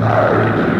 Larry.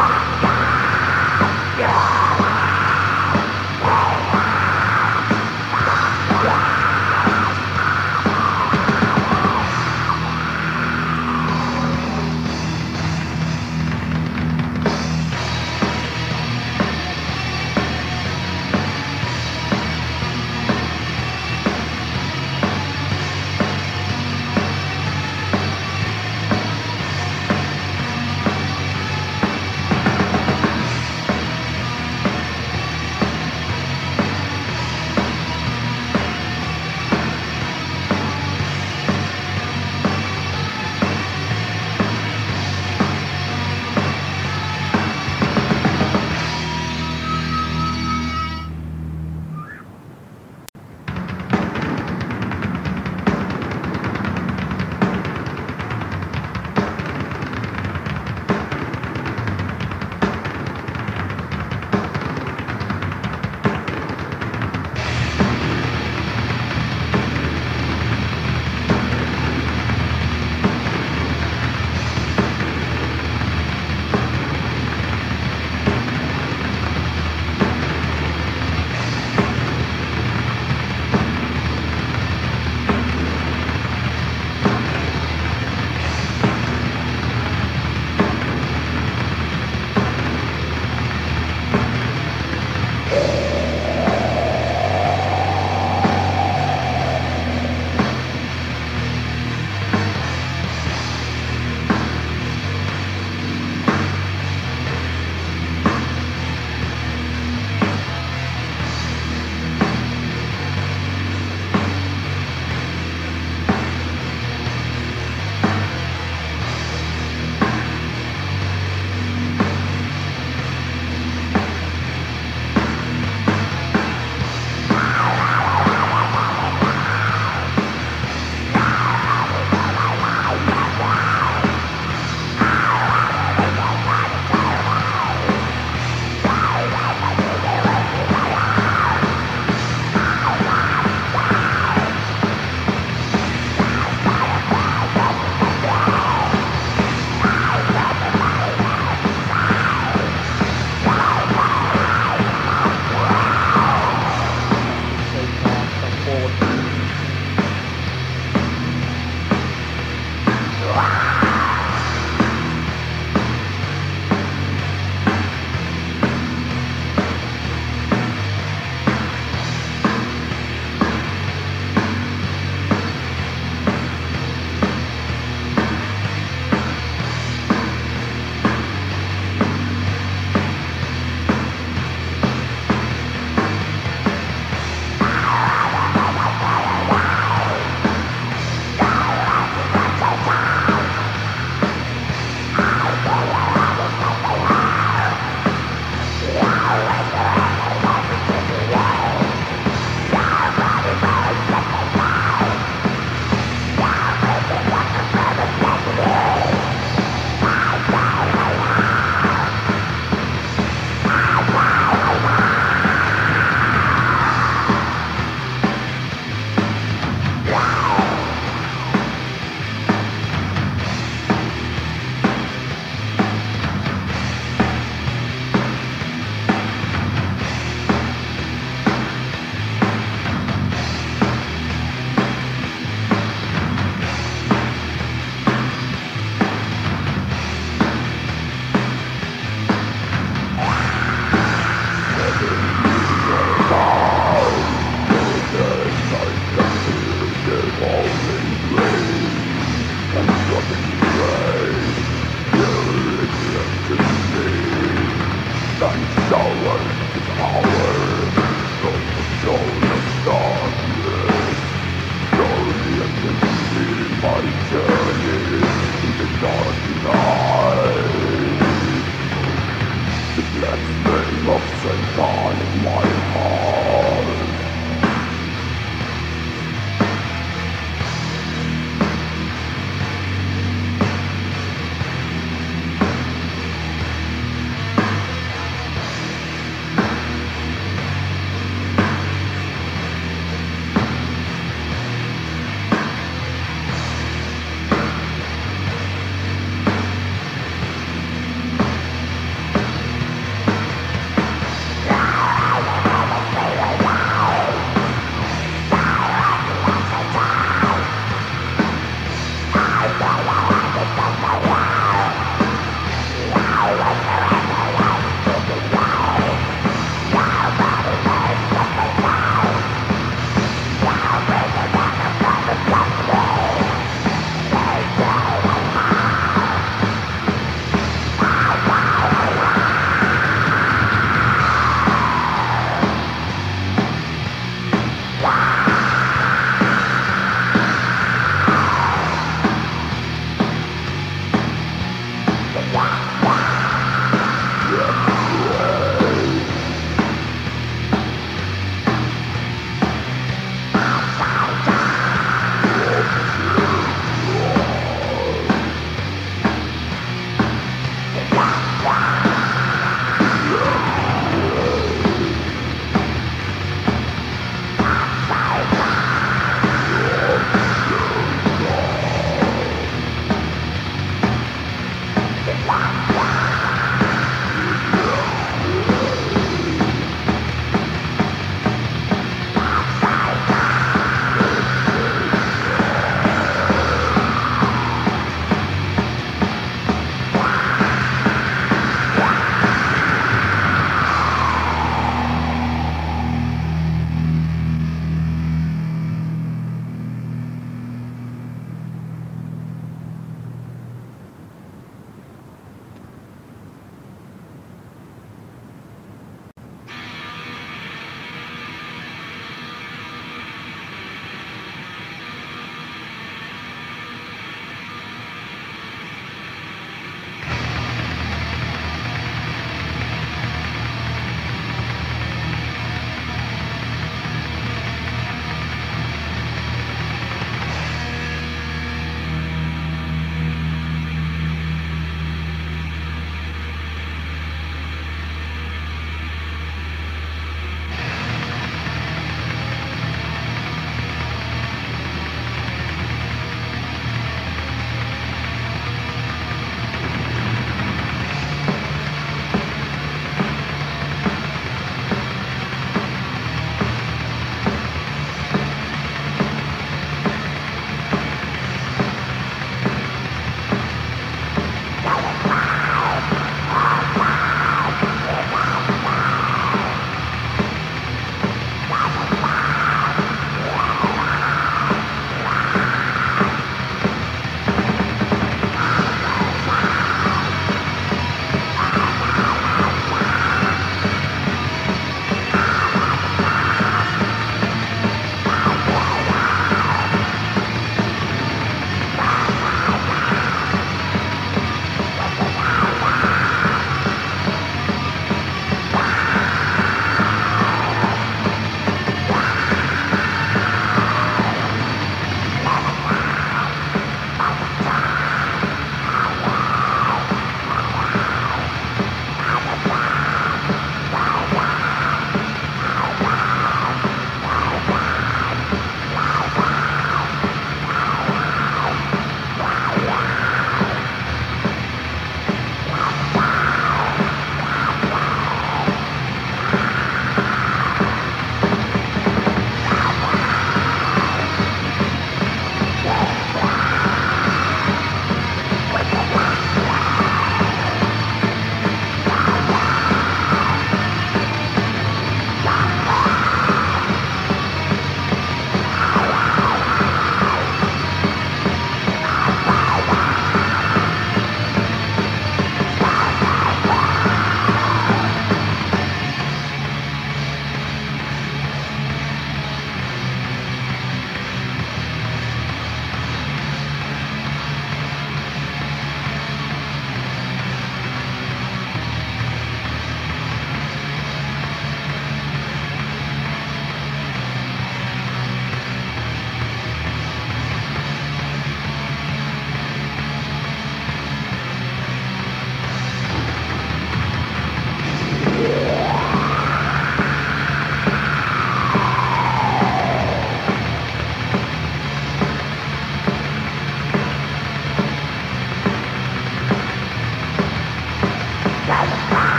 Yeah. and gone in my